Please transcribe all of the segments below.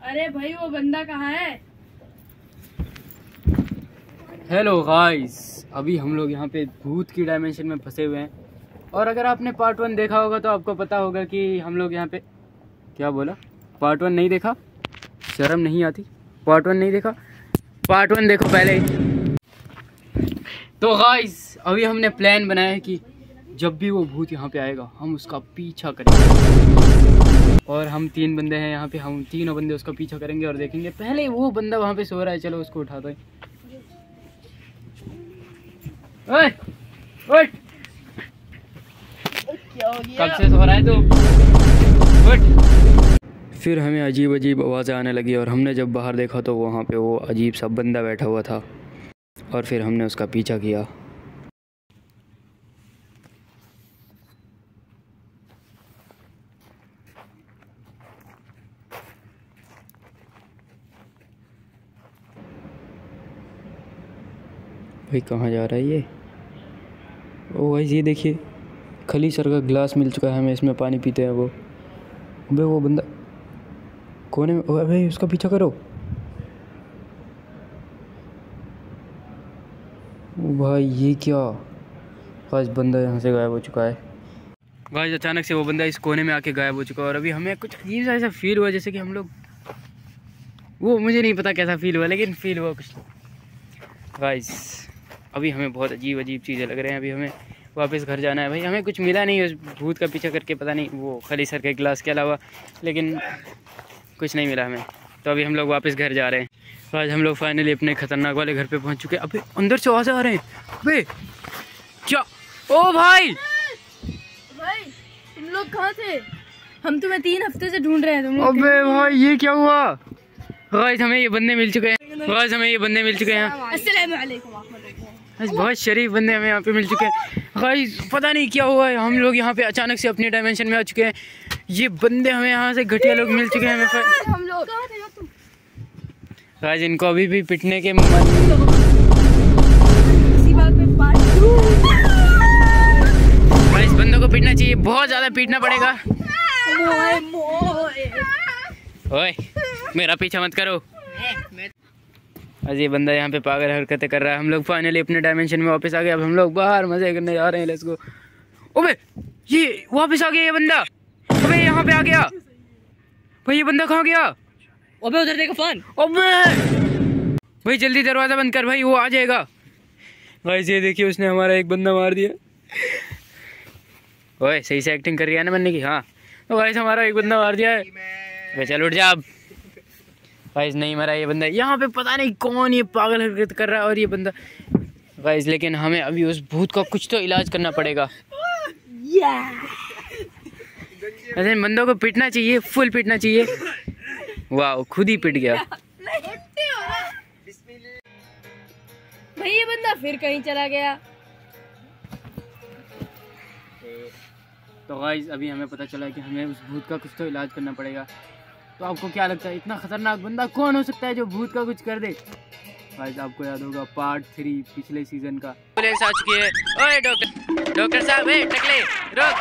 अरे भाई, वो बंदा कहाँ है? हेलो गाइस अभी हम लोग यहाँ पे भूत की डायमेंशन में फंसे हुए हैं। और अगर आपने पार्ट वन देखा होगा तो आपको पता होगा कि हम लोग यहाँ पे क्या बोला? पार्ट वन नहीं देखा? शर्म नहीं आती। पार्ट वन नहीं देखा? पार्ट वन देखो पहले तो गाइस अभी हमने प्लान बनाया है कि जब भी वो भूत यहाँ पे आएगा, हम उसका पीछा करेंगे। और हम तीन बंदे हैं यहाँ पे, हम तीनों बंदे उसका पीछा करेंगे और देखेंगे। पहले वो बंदा वहाँ पे सो रहा है, चलो उसको उठा दो ओए कब से सो रहा है तू। फिर हमें अजीब अजीब आवाज़ें आने लगी और हमने जब बाहर देखा तो वहाँ पे वो अजीब सा बंदा बैठा हुआ था। और फिर हमने उसका पीछा किया। भाई कहाँ जा रहा है ये? ओ भाई ये देखिए, खली सर का गिलास मिल चुका है हमें, इसमें पानी पीते हैं वो। अबे वो बंदा, कोने में भाई उसका पीछा करो। भाई, ये क्या? आज बंदा यहाँ से गायब हो चुका है। गाइस अचानक से वो बंदा इस कोने में आके गायब हो चुका है और अभी हमें कुछ अजीब सा ऐसा फील हुआ जैसे कि हम लोग, वो मुझे नहीं पता कैसा फील हुआ, लेकिन फील हुआ कुछ। गाइस अभी हमें बहुत अजीब अजीब चीज़ें लग रहे हैं अभी हमें वापस घर जाना है। भाई हमें कुछ मिला नहीं उस भूत का पीछा करके पता नहीं वो खली सर के गिलास के अलावा लेकिन कुछ नहीं मिला हमें। तो अभी हम लोग वापस घर जा रहे हैं। तो आज हम लोग फाइनली अपने खतरनाक वाले घर पे पहुँच चुके हैं। अबे अंदर से आवाज़ आ रहे हैं। अबे क्या? ओ भाई! भाई तुम लोग कहाँ थे? हम तुम्हें तीन हफ़्ते से ढूंढ रहे हैं तुम लोग अबे भाई ये क्या हुआ? गाइस हमें ये बंदे मिल चुके हैं। गाइस हमें ये बंदे मिल चुके हैं। अस्सलाम वालेकुम। गाइस बहुत शरीफ बंदे हमें यहाँ पे मिल चुके हैं। गाइस पता नहीं क्या हुआ है हम लोग यहाँ पे अचानक से अपने डायमेंशन में आ चुके हैं। ये बंदे हमें यहाँ से घटिया लोग मिल चुके हैं हमें फ- हम लोग कहाँ थे तुम गाइस इनको अभी भी पिटने के मन इसी बात पे पार्ट टू गाइस बंदों को पिटना चाहिए बहुत ज़्यादा पीटना पड़ेगा। ओए मेरा पीछा मत करो। आज ये बंदा यहाँ पे पागल हरकतें कर रहा है। हम लोग फाइनली अपने डायमेंशन में वापस आ गए। अब हम लोग बाहर मज़े करने जा रहे हैं। लेट्स गो ओबे ये वापस आ गया ये बंदा। अबे यहाँ पे आ गया। भाई ये बंदा कहाँ गया? अबे उधर देखो फ़ोन अबे भाई जल्दी दरवाज़ा बंद कर भाई वो आ जाएगा। भाई ये देखिए उसने हमारा एक बंदा मार दिया। ओए सही से एक्टिंग कर रही है ना बनने की? हाँ। तो भाई हमारा एक बंदा मार दिया है। चल उठ जा अब। भाई नहीं मरा ये बंदा। यहाँ पे पता नहीं कौन ये पागल हरकत कर रहा है और ये बंदा। गाइस लेकिन हमें अभी उस भूत का कुछ तो इलाज करना पड़ेगा। ऐसे बंदों को पिटना चाहिए फुल पिटना चाहिए। वाह खुद ही पिट गया। भाई ये बंदा फिर कहीं चला गया। तो गाइस अभी हमें पता चला कि हमें उस भूत का कुछ तो इलाज करना पड़ेगा। तो आपको क्या लगता है इतना खतरनाक बंदा कौन हो सकता है जो भूत का कुछ कर दे? गाइस आपको याद होगा पार्ट थ्री पिछले सीज़न का। एंबुलेंस आ चुकी है। ओए डॉक्टर डॉक्टर साहब ए टकले रुक।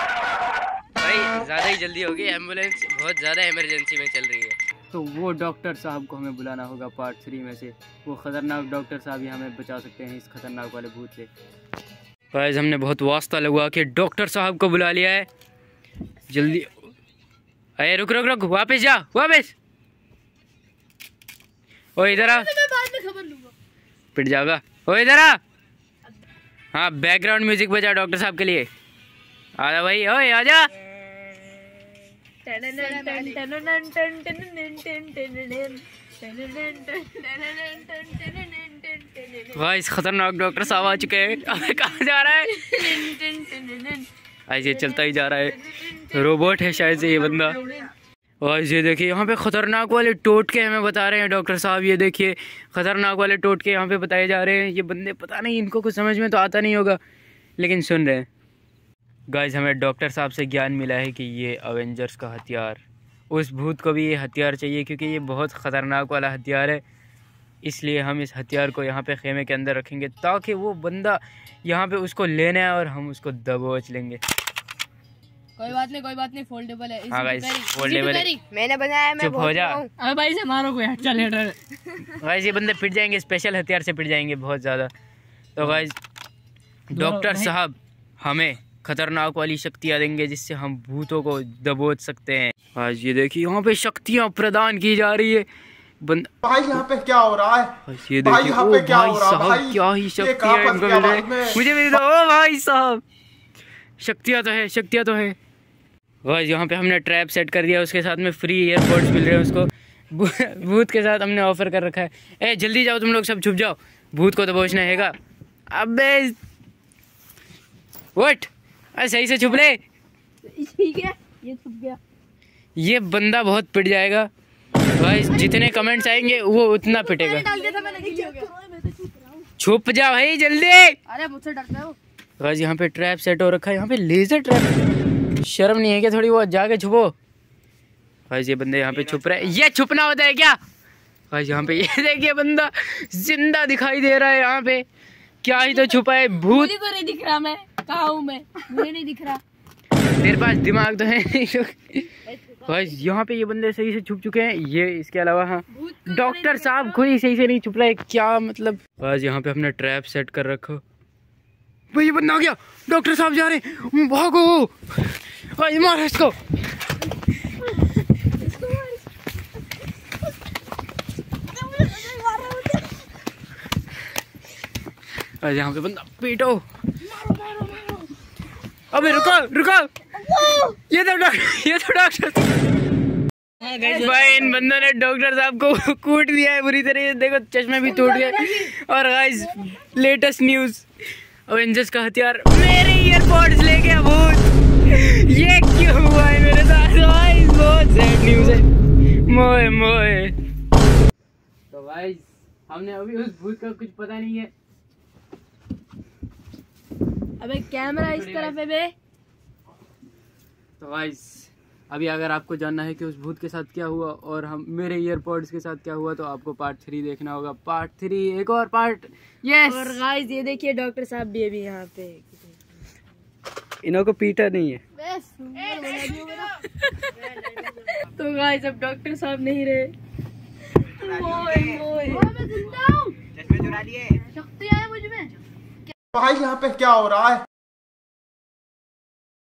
भाई ज़्यादा ही जल्दी होगी एंबुलेंस बहुत ज़्यादा इमरजेंसी में चल रही है। तो वो डॉक्टर साहब को हमें बुलाना होगा पार्ट थ्री में से। वो खतरनाक डॉक्टर साहब ही हमें बचा सकते हैं इस खतरनाक वाले भूत से। गाइस हमने बहुत वास्ता लगवा के डॉक्टर साहब को बुला लिया है। जल्दी अरे रुक रुक रुक वापस जा वापस। ओ इधर आ। पिट जाएगा ओ इधर आ। हाँ बैकग्राउंड म्यूज़िक बजा डॉक्टर साहब के लिए। आजा भाई ओए आजा। गाइस खतरनाक डॉक्टर साहब आ चुके हैं। कहाँ जा रहा है? ऐसे चलता ही जा रहा है। रोबोट है शायद से ये बंदा। और ये देखिए, यहाँ पे खतरनाक वाले टोटके हमें बता रहे हैं डॉक्टर साहब। ये देखिए, खतरनाक वाले टोटके यहाँ पे बताए जा रहे हैं। ये बंदे, पता नहीं, इनको कुछ समझ में तो आता नहीं होगा, लेकिन सुन रहे हैं। गाइज़ हमें डॉक्टर साहब से ज्ञान मिला है कि ये अवेंजर्स का हथियार, उस भूत को भी ये हथियार चाहिए, क्योंकि ये बहुत ख़तरनाक वाला हथियार है। इसलिए हम इस हथियार को यहाँ पे खेमे के अंदर रखेंगे, ताकि वो बंदा यहाँ पे उसको लेने आए और हम उसको दबोच लेंगे। कोई बात नहीं कोई बात नहीं फोल्डेबल है। हाँ गाइस फोल्डेबल है। मैंने बनाया मैं चुप हो जा। अबे भाई से मारो कोई हट चल हेटर गाइस ये बंदे पिट जाएँगे स्पेशल हथियार से पिट जाएँगे बहुत ज़्यादा। तो गाइस डॉक्टर साहब हमें खतरनाक वाली शक्तियाँ देंगे जिससे हम भूतों को दबोच सकते हैं। आज ये देखिए यहाँ पे शक्तियाँ प्रदान की जा रही है। बंद भाई यहाँ पे क्या हो रहा है? ये भाई, देखिए यहाँ ओ पे क्या भाई हो रहा है? साहब क्या ही शक्तियाँ इनको मिल। रही बाद मुझे भी दो ओ भाई साहब। शक्तियाँ तो है शक्तियाँ तो है। बस यहाँ पे हमने ट्रैप सेट कर दिया उसके साथ में फ्री एयरपोर्ट्स मिल रहे हैं उसको। भूत के साथ हमने ऑफ़र कर रखा है। ए जल्दी जाओ तुम लोग सब छुप जाओ। भूत को तो पहुँचना हैगा। अबे! वट अरे सही से छुप ले। ठीक है ये छुप गया। ये बंदा बहुत पिट जाएगा। भाई जितने कमेंट्स आएँगे वो उतना पिटेगा। हो गया। छुप जा भाई जल्दी! अरे मुझसे डरता है। वो गाइस यहाँ पे ट्रैप सेट हो रखा है। यहाँ पे लेजर ट्रैप शर्म नहीं है क्या थोड़ी बहुत? जाके छुपो। गाइस ये बंदे यहाँ पे छुप रहे हैं। ये छुपना होता है क्या? गाइस यहाँ पे ये देखिए बंदा ज़िंदा दिखाई दे रहा है यहाँ पे। क्या ही तो छुपा है भूत। तो नहीं दिख रहा मैं कहा हूँ मैं? मुझे नहीं दिख रहा। तेरे पास दिमाग तो है भाई यहाँ पे ये बंदे सही से छुप चुके हैं। ये इसके अलावा हाँ। डॉक्टर साहब खुद ही सही से नहीं छुप रहा है। क्या मतलब? बस यहाँ पे हमने ट्रैप सेट कर रखा। भाई ये बंदा आ गया। डॉक्टर साहब जा रहे भागो। भाई मारो इसको। यहाँ पे बंदा पीटो। अबे रुको रुको। ये तो डॉक्टर, ये तो डॉक्टर भाई इन बंदों ने डॉक्टर साहब को कूट दिया है बुरी तरह देखो चश्मे भी टूट गए और गाइस लेटेस्ट न्यूज़ अवेंजर्स का हथियार मेरे ईयरपॉड्स ले गया भूत ये क्यों हुआ है मेरे साथ? गाइस बहुत सैड न्यूज़ है। मोए मोए। तो गाइस हमने अभी उस भूत का कुछ पता नहीं है। अबे कैमरा इस तरफ़ है बे। तो गाइस अभी अगर आपको जानना है कि उस भूत के साथ क्या हुआ और हम मेरे ईयरपॉड्स के साथ क्या हुआ तो आपको पार्ट थ्री देखना होगा। पार्ट थ्री एक और पार्ट यस और गाइस ये देखिए डॉक्टर साहब भी अभी यहाँ पे। इन्हों को पीटा नहीं है। तो गाइस अब डॉक्टर साहब नहीं रहे। है भाई यहाँ पे क्या हो रहा है?